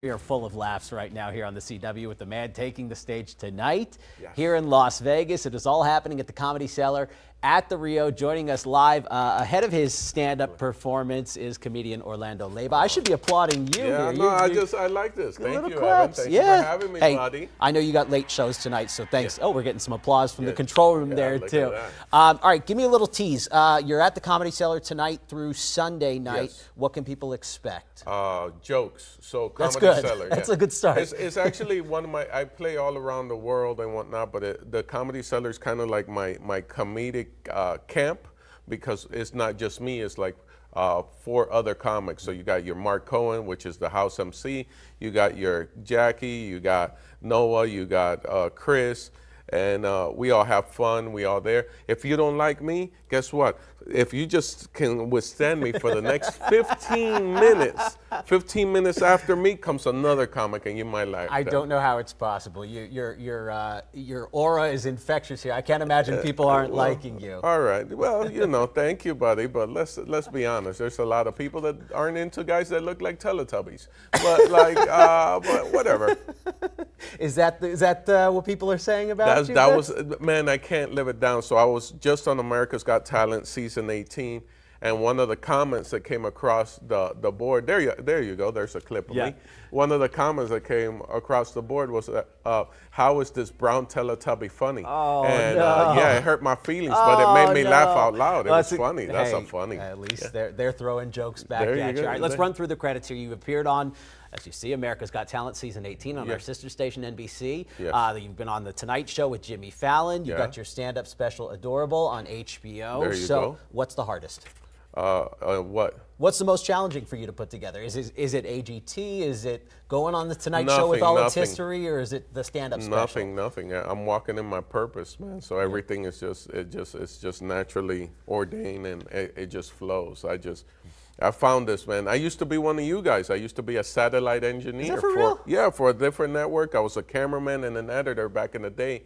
We are full of laughs right now here on the CW with the man taking the stage tonight Yes. here in Las Vegas. It is all happening at the Comedy Cellar at the Rio. Joining us live uh, ahead of his stand-up performance is comedian Orlando Leyba. I should be applauding you Yeah, here. no, You- I just I like this. Thank you, Evan. clips. Thank yeah. you for having me, hey, buddy. I know you got late shows tonight, so thanks. Yeah. Oh, we're getting some applause from the control room Yeah, there too. Um, all right, give me a little tease. Uh, you're at the Comedy Cellar tonight through Sunday night. Yes. What can people expect? Uh, jokes. So That's comedy good. cellar. That's yeah. a good start. It's, it's actually one of my. I play all around the world and whatnot, but it, the comedy cellar is kind of like my my comedic uh, camp because it's not just me. It's like. Uh, four other comics. So you got your Mark Cohen, which is the house MC. You got your Jackie. You got Noah. You got uh, Chris. and uh, we all have fun. We all there. If you don't like me, guess what? If you just can withstand me for the next 15 minutes, 15 minutes after me comes another comic, and you might like. I them. don't know how it's possible. You, your your uh, your aura is infectious here. I can't imagine people aren't Well, liking you. All right. Well, you know, thank you, buddy. But let's let's be honest. There's a lot of people that aren't into guys that look like Teletubbies. But like, uh, but whatever. Is that is that uh, what people are saying about That's, you? that was man. I can't live it down. So I was just on America's Got Talent season 18, and one of the comments that came across the the board. There you there you go. There's a clip of Yeah. me. One of the comments that came across the board was, uh, uh, "How is this brown Teletubby funny?" Oh, and no. uh, yeah, it hurt my feelings, but it made Oh, me laugh out loud. It Well, was funny. That's a funny. At least Yeah. they're they're throwing jokes back There at you. All right, let's run through the credits here. You've appeared on, as you see, America's Got Talent season 18 on our sister station NBC. Yes. Uh, you've been on the Tonight Show with Jimmy Fallon. You Yeah. got your stand-up special Adorable on HBO. There you so, go. what's the hardest? Uh, uh, what? What's the most challenging for you to put together? Is it, is it AGT? Is it going on the Tonight Show with Nothing, all its history, or is it the stand-up special? Nothing, nothing. I'm walking in my purpose, man. So everything is just, it just, it's just naturally ordained and it, it just flows. I just, I found this, man. I used to be one of you guys. I used to be a satellite engineer for real? yeah, for a different network. I was a cameraman and an editor back in the day.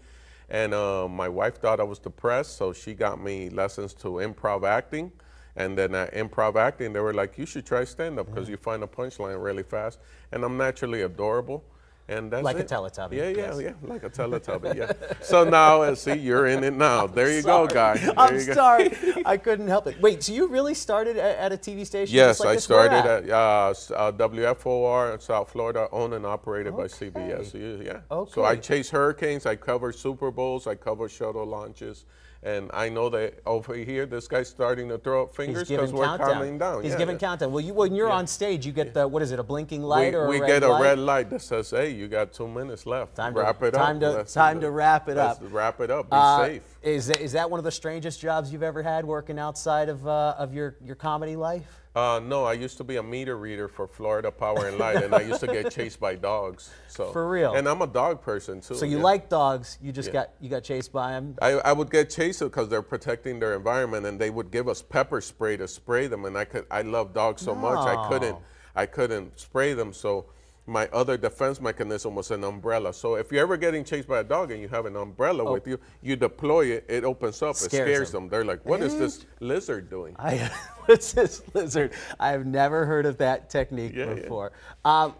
And uh, my wife thought I was depressed, so she got me lessons to improv acting. And then at improv acting, they were like, "You should try stand up because you find a punchline really fast." And I'm naturally adorable, and that's Like a. Teletubby, Yeah, yeah, yes. yeah, like a Teletubby. Yeah. so now, uh, see, you're in it now. There you go, guy. There I'm go. sorry. I couldn't help it. Wait, so you really started at, at a TV station? Yes, like I this? Started at uh, s- uh, WFOR in South Florida, owned and operated by CBS. Yeah. Okay. So I Okay. chase hurricanes, I cover Super Bowls, I cover shuttle launches. And I know that over here, this guy's starting to throw up fingers because we're countdown. counting down. He's yeah, giving yeah. countdown. Well, you when you're on stage, you get the what is it? A blinking light we, or a we red get a light? red light that says, "Hey, you got two minutes left. Time to- wrap it time up. to- Let's- time to wrap it up." Wrap it up. Be Uh, safe." Is that, is that one of the strangest jobs you've ever had, working outside of uh, of your your comedy life? Uh, no, I used to be a meter reader for Florida Power and Light, and I used to get chased by dogs. So For real? And I'm a dog person too. So you yeah. like dogs? You just Yeah. got you got chased by them. I, I would get chased because they're protecting their environment, and they would give us pepper spray to spray them. And I could, I love dogs so much, I couldn't, I couldn't spray them. So my other defense mechanism was an umbrella. So if you're ever getting chased by a dog and you have an umbrella with you, you deploy it, it opens up, it Oh. Scares scares them. them. They're like, "What is this lizard doing?" I, what's this lizard? I have never heard of that technique Yeah, yeah. before. Um,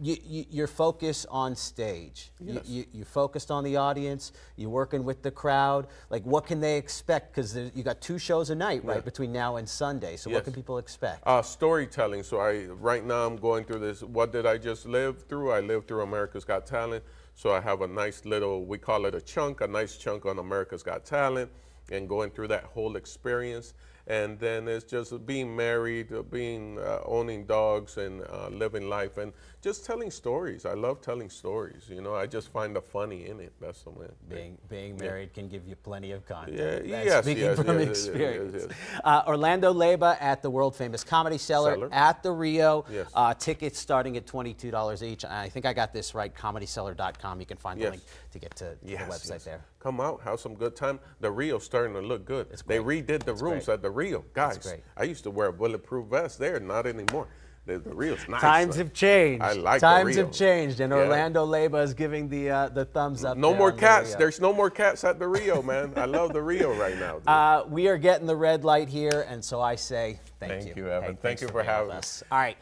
you, you, your focus on stage. Yes. You, you, you focused on the audience. You're working with the crowd. Like, what can they expect? Because you got two shows a night, right, Yeah. between now and Sunday. So, what can people expect? Uh, storytelling. So I right now I'm going through this. What did I just live through? I lived through America's Got Talent. So I have a nice little. We call it a chunk. A nice chunk on America's Got Talent, and going through that whole experience. And then it's just being married, uh, being uh, owning dogs, and uh, living life, and just telling stories. I love telling stories. You know, I just find the funny in it. That's the way. Being, being married can give you plenty of content. Yeah, That's yes, speaking yes, from yes, experience. yes, Uh, Orlando Leyba at the world famous Comedy Cellar, Cellar. at the Rio. Yes. Uh, tickets starting at $22 each. I think I got this right, comedycellar.com. You can find the link to get to, to the website there. Come out, have some good time. The Rio's starting to look good. They great. redid the rooms great. at the Rio. Guys, great. I used to wear a bulletproof vest there, not anymore. The, the Rio's nice. Times have changed. I like the Times Rio. have changed, and Yeah. Orlando Leyba is giving the uh, the thumbs up. No more on the cats. There's no more cats at the Rio, man. I love the Rio right now. Uh, we are getting the red light here, and so I say thank, Thank you, Evan. Thank you for for being with having us. All right.